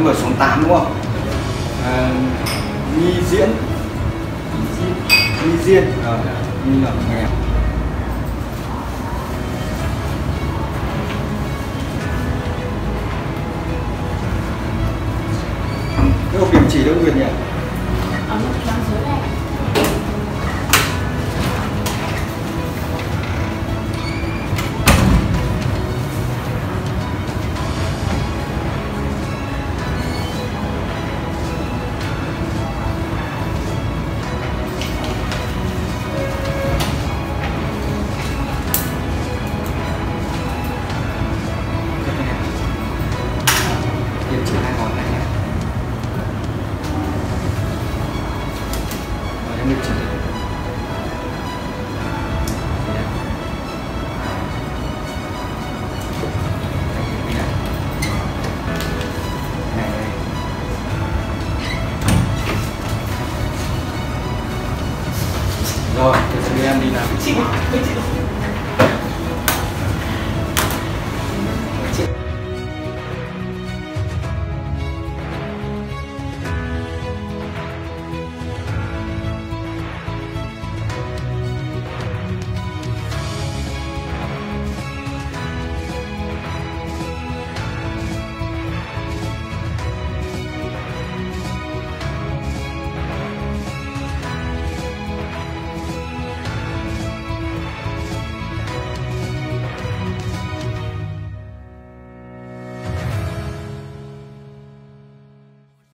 em ở xóm 8 đúng không? À, nghi diễn. Nghi Diễn. Ờ nghi là nghèo cái hộp điểm chỉ đâu Nguyệt nhỉ? Ở một dưới này. 哦，就是 giới.